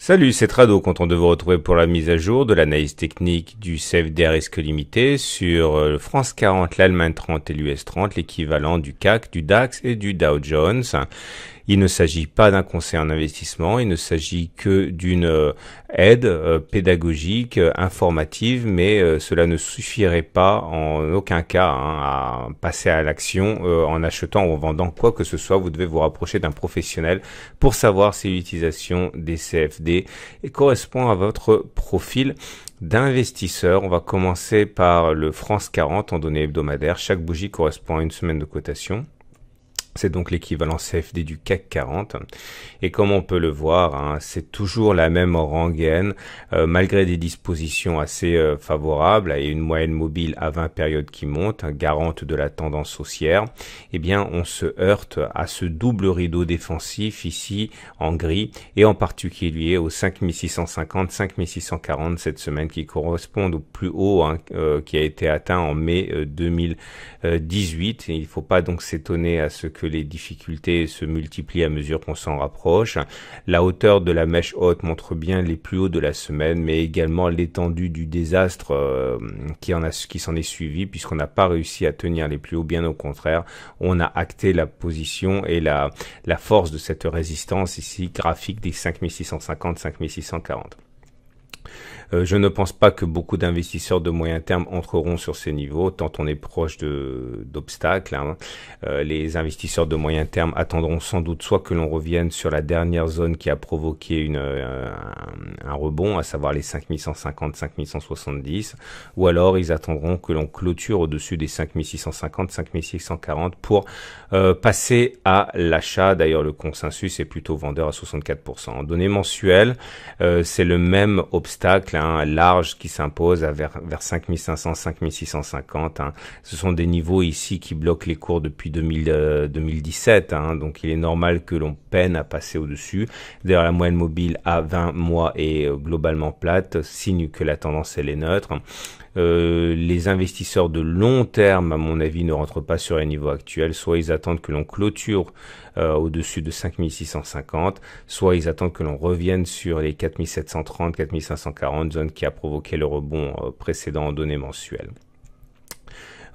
Salut, c'est Trado, content de vous retrouver pour la mise à jour de l'analyse technique du CFD risque limité sur le euh, France 40, l'Allemagne 30 et l'US 30, l'équivalent du CAC, du DAX et du Dow Jones. Il ne s'agit pas d'un conseil en investissement, il ne s'agit que d'une euh, aide euh, pédagogique, euh, informative, mais cela ne suffirait pas en aucun cas hein, à passer à l'action en achetant ou en vendant quoi que ce soit. Vous devez vous rapprocher d'un professionnel pour savoir si l'utilisation des CFD correspond à votre profil d'investisseur. On va commencer par le France 40 en données hebdomadaires. Chaque bougie correspond à une semaine de cotation. C'est donc l'équivalent CFD du CAC 40. Et comme on peut le voir, hein, c'est toujours la même rengaine, euh, malgré des dispositions assez euh, favorables et une moyenne mobile à 20 périodes qui monte, hein, garante de la tendance haussière. Eh bien, on se heurte à ce double rideau défensif ici en gris et en particulier au 5650, 5640 cette semaine qui correspondent au plus haut hein, euh, qui a été atteint en mai 2018. Et il ne faut pas donc s'étonner à ce que les difficultés se multiplient à mesure qu'on s'en rapproche. La hauteur de la mèche haute montre bien les plus hauts de la semaine, mais également l'étendue du désastre euh, qui en a, qui s'en est suivi, puisqu'on n'a pas réussi à tenir les plus hauts. Bien au contraire, on a acté la position et la, la force de cette résistance ici graphique des 5650, 5640. Euh, je ne pense pas que beaucoup d'investisseurs de moyen terme entreront sur ces niveaux, tant on est proche d'obstacles. Hein. Euh, les investisseurs de moyen terme attendront sans doute soit que l'on revienne sur la dernière zone qui a provoqué une, euh, un, rebond, à savoir les 5150, 5170, ou alors ils attendront que l'on clôture au-dessus des 5650, 5640 pour passer à l'achat. D'ailleurs, le consensus est plutôt vendeur à 64%. En données mensuelles, c'est le même obstacle large qui s'impose vers, vers 5500, 5650. Hein. Ce sont des niveaux ici qui bloquent les cours depuis 2000, 2017. Euh, hein. Donc il est normal que l'on peine à passer au-dessus. D'ailleurs la moyenne mobile à 20 mois est euh, globalement plate, signe que la tendance elle est neutre. Euh, les investisseurs de long terme, à mon avis, ne rentrent pas sur les niveaux actuels. Soit ils attendent que l'on clôture euh, au-dessus de 5650, soit ils attendent que l'on revienne sur les 4730, 4540, zone qui a provoqué le rebond euh, précédent en données mensuelles.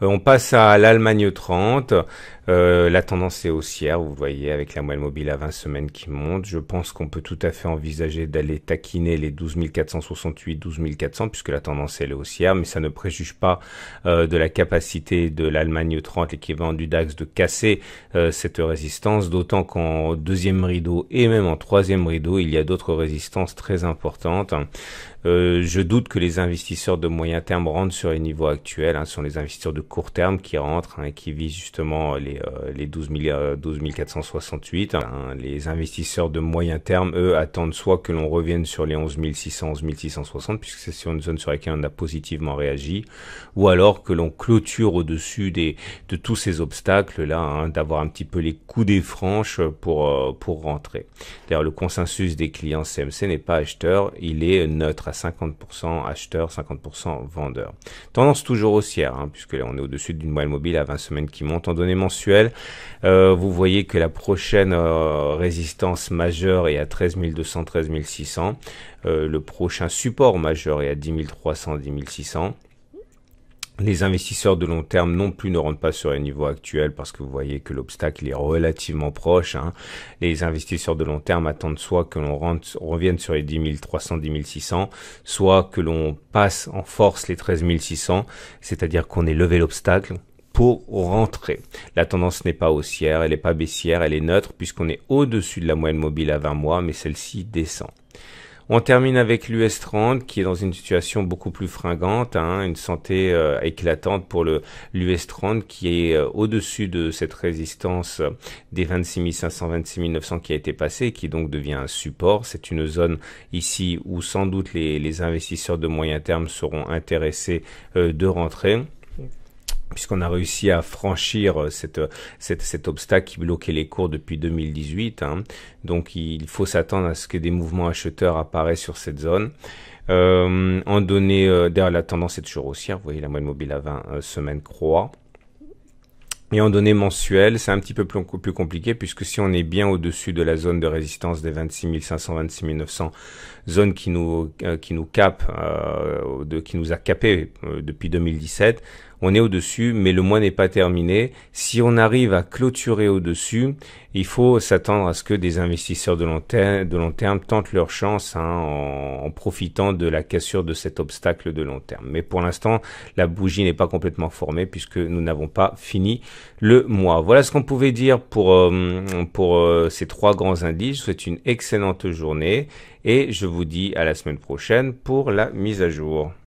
Euh, on passe à l'Allemagne 30. Euh, la tendance est haussière, vous voyez, avec la moyenne mobile à 20 semaines qui monte. Je pense qu'on peut tout à fait envisager d'aller taquiner les 12 468, 12 400, puisque la tendance est haussière, mais ça ne préjuge pas euh, de la capacité de l'Allemagne 30, l'équivalent du DAX, de casser cette résistance, d'autant qu'en deuxième rideau et même en troisième rideau, il y a d'autres résistances très importantes. je doute que les investisseurs de moyen terme rentrent sur les niveaux actuels. Hein, ce sont les investisseurs de court terme qui rentrent hein, et qui visent justement les, euh, les 12, 12 468. Hein. Les investisseurs de moyen terme, eux, attendent soit que l'on revienne sur les 11 600, 11 660, puisque c'est sur une zone sur laquelle on a positivement réagi, ou alors que l'on clôture au-dessus des, de tous ces obstacles-là, hein, d'avoir un petit peu les coups des franches pour, euh, pour rentrer. D'ailleurs, le consensus des clients CMC n'est pas acheteur, il est neutre à 50% acheteur, 50% vendeur. Tendance toujours haussière, hein, puisque on est au-dessus d'une moyenne mobile à 20 semaines qui monte en données mensuelles. Euh, vous voyez que la prochaine euh, résistance majeure est à 13 200, 13 600. le prochain support majeur est à 10 300, 10 600. Les investisseurs de long terme non plus ne rentrent pas sur les niveaux actuels parce que vous voyez que l'obstacle est relativement proche. Hein. Les investisseurs de long terme attendent soit que l'on revienne sur les 10 300, 10 600, soit que l'on passe en force les 13 600, c'est-à-dire qu'on ait levé l'obstacle pour rentrer. La tendance n'est pas haussière, elle n'est pas baissière, elle est neutre puisqu'on est au-dessus de la moyenne mobile à 20 mois, mais celle-ci descend. On termine avec l'US 30 qui est dans une situation beaucoup plus fringante, hein, une santé euh, éclatante pour le l'US 30 qui est euh, au-dessus de cette résistance des 26 500, 26 900 qui a été passée, qui donc devient un support. C'est une zone ici où sans doute les, les investisseurs de moyen terme seront intéressés euh, de rentrer puisqu'on a réussi à franchir euh, cette, cet obstacle qui bloquait les cours depuis 2018. Hein. Donc il faut s'attendre à ce que des mouvements acheteurs apparaissent sur cette zone. Euh, en données, euh, d'ailleurs la tendance est toujours haussière, vous voyez la moyenne mobile à 20 euh, semaines croît. Et en données mensuelles, c'est un petit peu plus, compliqué puisque si on est bien au-dessus de la zone de résistance des 26 500, 26 900, zone qui nous euh, qui nous euh, a capé euh, depuis 2017, on est au-dessus, mais le mois n'est pas terminé. Si on arrive à clôturer au-dessus, il faut s'attendre à ce que des investisseurs de long terme, tentent leur chance hein, en, profitant de la cassure de cet obstacle de long terme. Mais pour l'instant, la bougie n'est pas complètement formée puisque nous n'avons pas fini le mois. Voilà ce qu'on pouvait dire pour, euh, pour euh, ces trois grands indices. Je vous souhaite une excellente journée et je vous dis à la semaine prochaine pour la mise à jour.